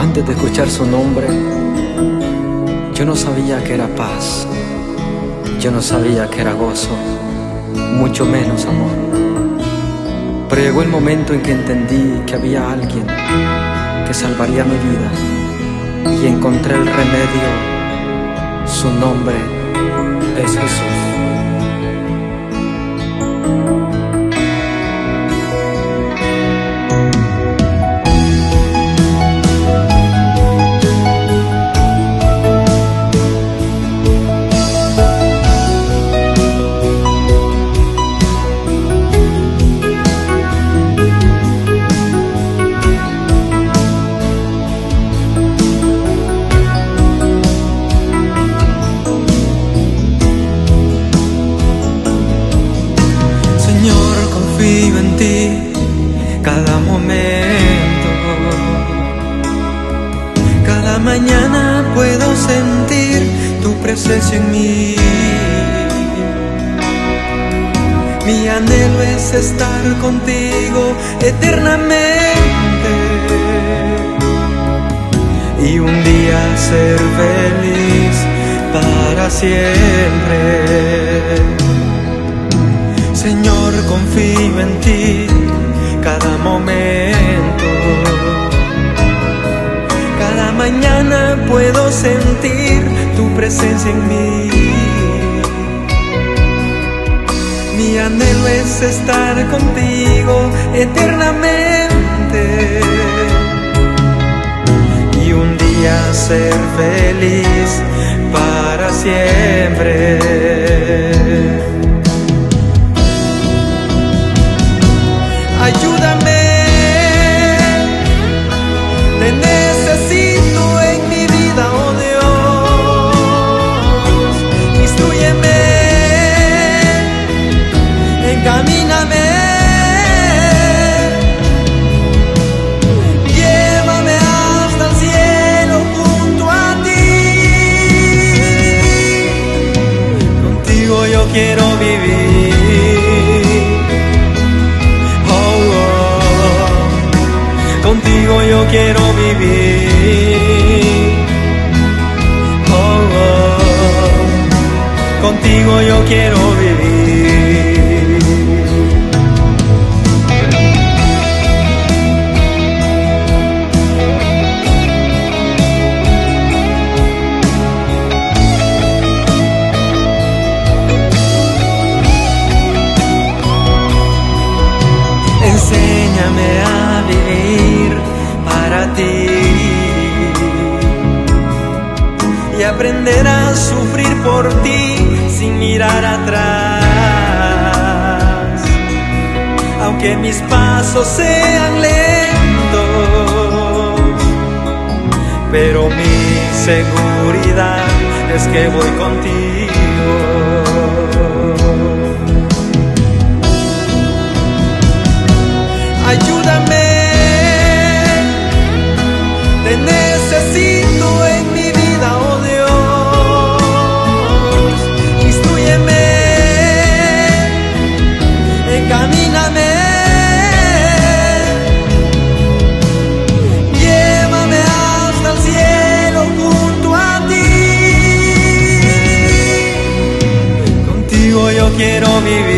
Antes de escuchar su nombre, yo no sabía que era paz, yo no sabía que era gozo, mucho menos amor. Pero llegó el momento en que entendí que había alguien que salvaría mi vida y encontré el remedio, su nombre es Jesús. Cada momento. Cada mañana puedo sentir tu presencia en mí. Mi anhelo es estar contigo eternamente y un día ser feliz para siempre. Puedo sentir tu presencia en mí. Mi anhelo es estar contigo eternamente y un día ser feliz para siempre. Quiero vivir. Oh, oh, contigo yo quiero vivir. Oh, oh, contigo yo quiero vivir. Y aprender a sufrir por ti sin mirar atrás. Aunque mis pasos sean lentos, pero mi seguridad es que voy contigo. ayúdame. quiero vivir.